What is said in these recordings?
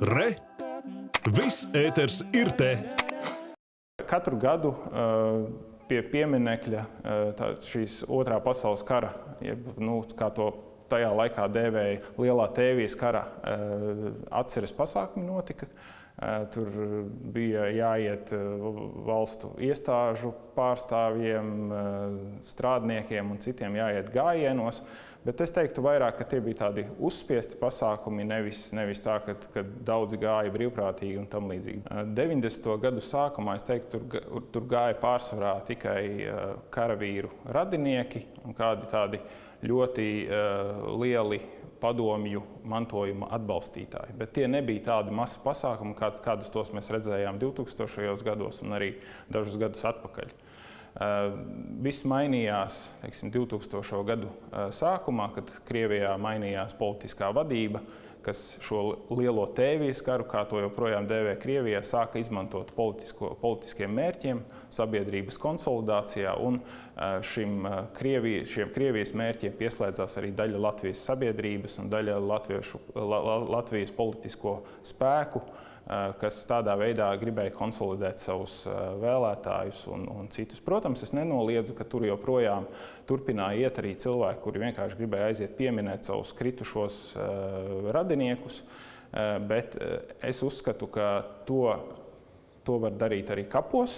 Re! Viss ēters ir te! Katru gadu uh, pie pieminekļa uh, tā, šīs otrā pasaules kara, jeb, nu, kā to tajā laikā dēvēja Lielā tēvijas kara, uh, atceres pasākumi notika. Tur bija jāiet valstu iestāžu pārstāvjiem, strādniekiem un citiem jāiet gājienos. Bet es teiktu vairāk, ka tie bija tādi uzspiesti pasākumi, nevis, nevis tā, ka, ka daudzi gāja brīvprātīgi un tam līdzīgi. 90. gadu sākumā es teiktu, tur, tur gāja pārsvarā tikai karavīru radinieki un kādi tādi ļoti lieli padomju mantojuma atbalstītāji. Bet tie nebija tādi masu pasākumi, kādus tos mēs redzējām 2000. gados un arī dažus gadus atpakaļ. Uh, viss mainījās teiksim, 2000. gadu eh, sākumā, kad Krievijā mainījās politiskā vadība, kas šo lielo tēvijas karu, kā to joprojām dēvē Krievijā, sāka izmantot politiskiem mērķiem, sabiedrības konsolidācijā. Un šim Krievijas, šiem Krievijas mērķiem pieslēdzās arī daļa Latvijas sabiedrības un daļa Latviešu, Latvijas politisko spēku. Eh, kas tādā veidā gribēja konsolidēt savus eh, vēlētājus un, un citus. Protams, es nenoliedzu, ka tur joprojām turpināja iet arī cilvēki, kuri vienkārši gribēja aiziet pieminēt savus kritušos eh, radiniekus, bet es uzskatu, ka to, to var darīt arī kapos.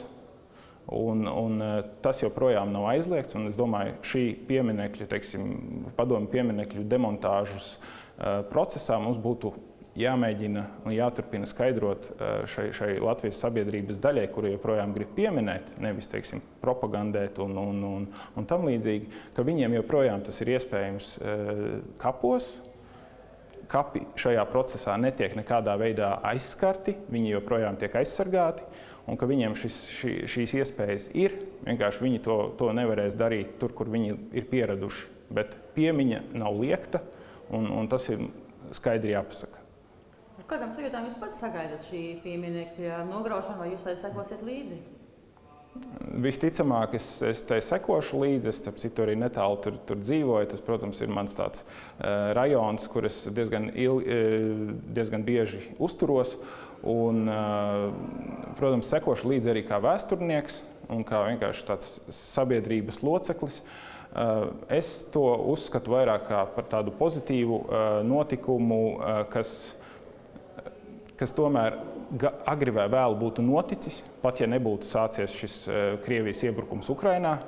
Un, un tas joprojām nav aizliegts. Es domāju, šī pieminekļa, teiksim, padomju pieminekļu demontāžas procesā mums būtu jāmēģina un jāturpina skaidrot eh, šai, šai Latvijas sabiedrības daļai, kuru joprojām grib pieminēt, nevis teiksim, propagandēt un, un, un, un tam līdzīgi, ka viņiem joprojām tas ir iespējams eh, kapos. Kapi šajā procesā netiek nekādā veidā aizskarti, viņi joprojām tiek aizsargāti, un ka viņiem šis, šī, šīs iespējas ir. Vienkārši viņi to, to nevarēs darīt tur, kur viņi ir pieraduši. Bet piemiņa nav liekta, un, un tas ir skaidri jāpasaka. Kādām sajūtām jūs pats sagaidat šī pieminiekļa nograušanu, vai jūs tai sekosiet līdzi? Visticamāk, es, es tai sekošu līdzi. Es tam citu arī netālu tur, tur dzīvoju. Tas, protams, ir mans tāds uh, rajons, kur es diezgan, il, uh, diezgan bieži uzturos. Un, uh, protams, sekošu līdzi arī kā vēsturnieks un kā vienkārši tāds sabiedrības loceklis. Uh, es to uzskatu vairāk par tādu pozitīvu notikumu, kas kas tomēr agri vai vēlu būtu noticis, pat ja nebūtu sācies šis e, Krievijas iebrukums Ukrajinā.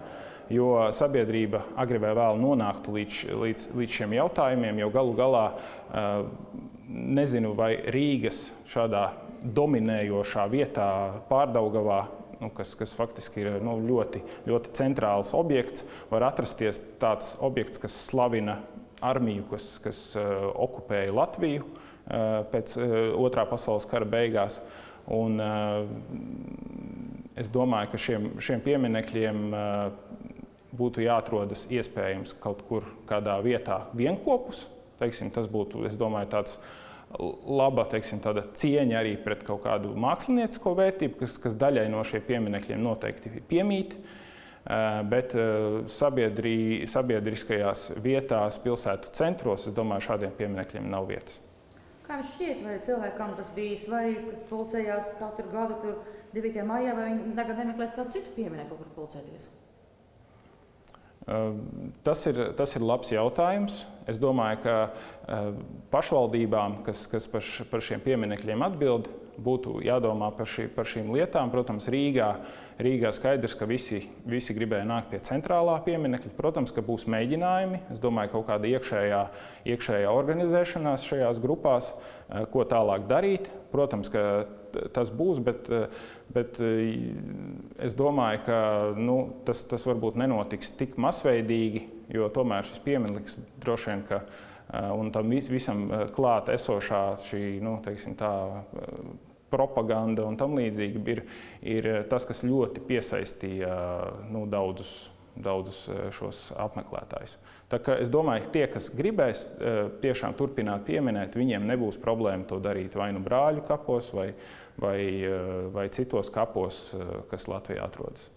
Jo sabiedrība agri vai vēlu nonāktu līdz, līdz, līdz šiem jautājumiem, jo galu galā e, nezinu, vai Rīgas šādā dominējošā vietā, pārdaugavā, nu, kas, kas faktiski ir nu, ļoti, ļoti centrāls objekts, var atrasties tāds objekts, kas slavina armiju, kas, kas uh, okupēja Latviju. Uh, pēc eh, otrā pasaules kara beigās. Un, eh, es domāju, ka šiem, šiem pieminekļiem būtu jāatrodas iespējams kaut kur kādā vietā vienopus. Tas būtu, domāju, tāds laba teiksim, cieņa arī pret kaut kādu māksliniecisko vērtību, kas, kas daļai no šiem pieminekļiem noteikti piemīt. Bet sabiedrī, sabiedriskajās vietās, pilsētu centros, es domāju, šādiem pieminekļiem nav vietas. Kā jums šķiet, vai cilvēkam tas bija svarīgs, kas pulcējās katru gadu tur 9. maijā, vai viņi tagad nemeklēs kādu citu pieminiektu, kur pulcēties? Tas ir, tas ir labs jautājums. Es domāju, ka pašvaldībām, kas, kas par, par šiem pieminekļiem atbild, būtu jādomā par, šī, par šīm lietām. Protams, Rīgā, Rīgā skaidrs, ka visi, visi gribēja nākt pie centrālā pieminekļa. Protams, ka būs mēģinājumi. Es domāju, ka kaut kāda iekšējā, iekšējā organizēšanās šajās grupās, eh, ko tālāk darīt. Protams, ka tas būs, bet, eh, bet eh, es domāju, ka nu, tas, tas varbūt nenotiks tik masveidīgi, jo tomēr šis piemineklis droši vien, ka un tam visam eh, klāt esošā šī nu, teiksim, tā, eh, propaganda un tam līdzīgi ir, ir tas, kas ļoti piesaistīja nu, daudzus, daudzus šos apmeklētājus. Tā kā es domāju, ka tie, kas gribēs tiešām turpināt pieminēt, viņiem nebūs problēma to darīt vai nu brāļu kapos, vai, vai, vai citos kapos, kas Latvijā atrodas.